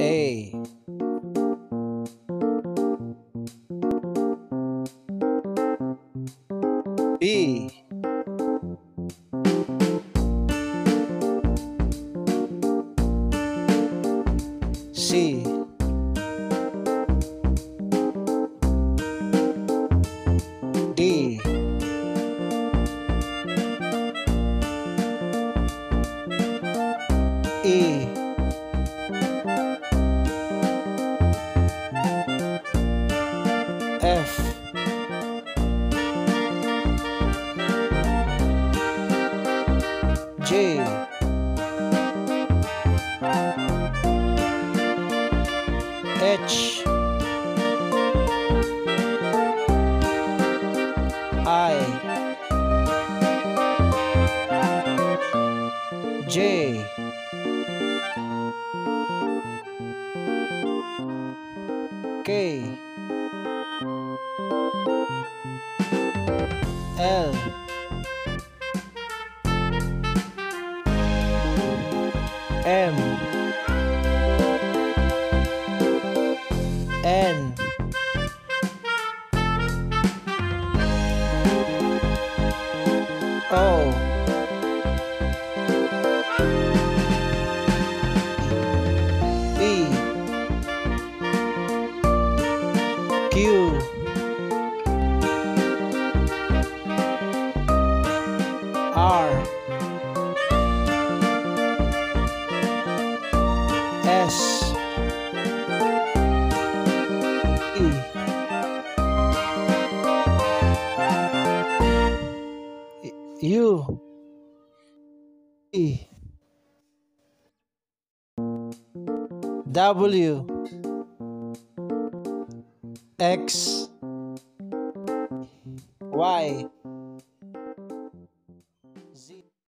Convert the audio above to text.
A B. C. D. E F. J. H. I. J. K L. M. N. O. P Q E U E. W. X. Y